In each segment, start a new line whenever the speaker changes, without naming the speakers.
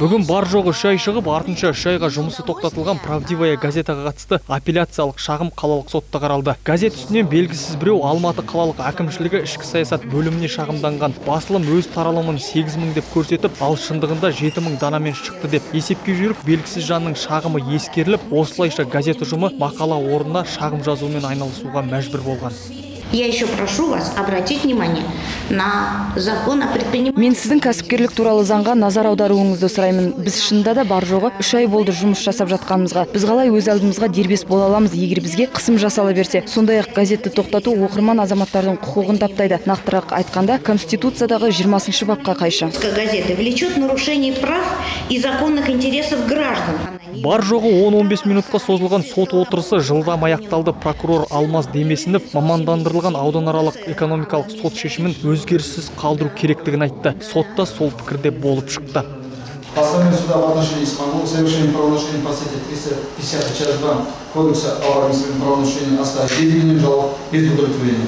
бүгін бар жоғы үш ай шығып артынша үш айға жұмысы тоқтатылған правдивая газетаға қатысты апелляциялық шағым қалалық сотта қаралды. Газет үстінен белгісіз біреу алматы қалалық әкімшілігі ішкі саясат бөліміне шағымданған. Басылым өз таралымын сегіз мың деп көрсетіп ал шындығында жеті мың данамен шықты деп есепке жүйрік белгісіз жанның шағымы ескеріліп осылайша газет ұжымы мақала орнына шағым жазумен айналысуға мәжбүр болған.
Я еще прошу вас обратить внимание на закон о предпринимательстве.
мен сіздің кәсіпкерлік туралы заңға назар аударуыңызды сұраймын біз шынында да бар жоғы үш ай болды жұмыс жасап жатқанымызға біз қалай өз алдымызға дербес бола аламыз егер бізге қысым жасала берсе сондай ақ газетті тоқтату оқырман азаматтардың құқығын таптайды нақтырақ айтқанда конституциядағы жиырмасыншы бапқа қайшы
газеты влечет нарушение прав и законных интересов граждан.
Бар жоғы 10-15 минутқа созылған сот отырысы жылдам аяқталды. Прокурор алмаз демесінов мамандандырылған ауданаралық экономикалық сот шешімін өзгеріссіз қалдыру керектігін айтты. Сотта сол пікірде болып шықты.
Постановление суда в отношении Исмагулова совершение правонарушения по статье 350 часть 2 Кодекса о административном правонарушении оставить. Жалоб без удовлетворения.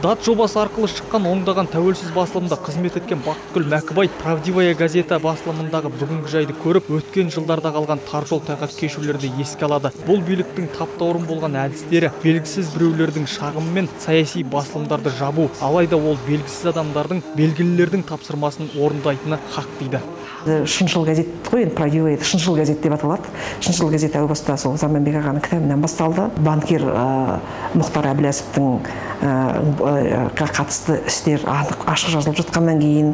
Дат жобасы арқылы шыққан оңдаған тәуелсіз басылымда қызмет еткен бақытгүл мәкібай правдивая газета басылымындағы бүгінгі жайды көріп өткен жылдарда қалған тар жол тайғақ кешулерді еске алады. Бұл биліктің таптаурын болған әдістері белгісіз біреулердің шағымымен саяси басылымдарды жабу алайда ол белгісіз адамдардың белгілілердің тапсырмасын орындайтыны хақ дейді.
Шыншыл газет қой енді правдивый шыншыл газет деп аталады шыншыл газет әу баста сол заманбек ағаның кітабынан басталды. Банкир ә, мұхтар әблязовтың ә, қатысты істер ашық жазылып жатқаннан кейін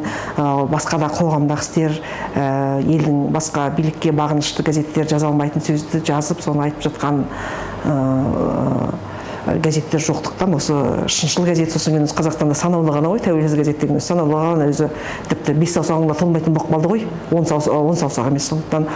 басқа да қоғамдағы істер елдің басқа билікке бағынышты газеттер жаза алмайтын сөзді жазып соны айтып жатқан газеттер жоқтықтан осы шыншыл газет сосын қазақстанда санаулы ғана ғой тәуелсіз газет деген санаулы ғана өзі тіпті бес саусағыңда толмайтын болып қалды ғой он саусақ емес сондықтан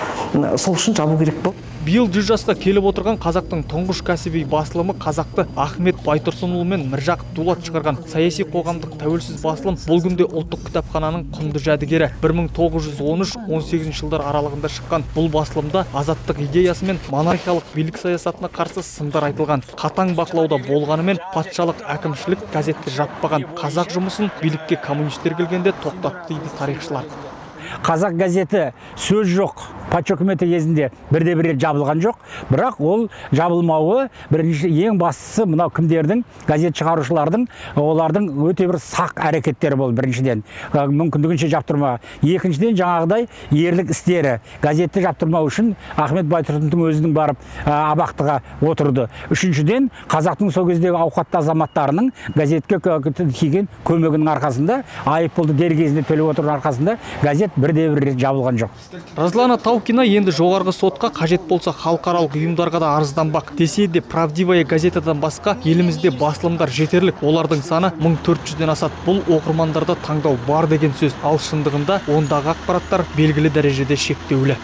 сол үшін жабу керек болды.
Биыл жүз жасқа келіп отырған қазақтың тұңғыш кәсіби басылымы қазақты ахмет байтұрсынұлы мен міржақып дулат шығарған саяси қоғамдық тәуелсіз басылым бұл күнде ұлттық кітапхананың құнды жәдігері. 1913-18 жылдар аралығында шыққан бұл басылымда азаттық идеясы мен монархиялық билік саясатына қарсы сындар айтылған. Қатаң бақылауда болғанымен патшалық әкімшілік газетті жаппаған қазақ жұмысын билікке коммунистер келгенде тоқтатты дейді тарихшылар.
Қазақ газеті сөз жоқ патша үкіметі кезінде бірде бір рет жабылған жоқ. Бірақ ол жабылмауы бірінші ең бастысы мынау кімдердің газет шығарушылардың олардың өте бір сақ әрекеттері болды біріншіден. Мүмкіндігінше жаптырма екіншіден жаңағыдай ерлік істері газетті жаптырмау үшін ахмет байтұрсыновтың өзінің барып абақтыға отырды. Үшіншіден қазақтың сол кездегі ауқатты азаматтарының газетке тиген көмегінің арқасында айыппұлды дер кезінде төлеп отырған арқасында газет бірде бір рет жабылған жоқ.
Разлана таукина енді жоғарғы сотқа қажет болса халықаралық ұйымдарға да арызданбақ десе де правдивая газетадан басқа елімізде басылымдар жетерлік олардың саны 1400-ден асады. Бұл оқырмандарда таңдау бар деген сөз. Ал шындығында ондағы ақпараттар белгілі дәрежеде шектеулі.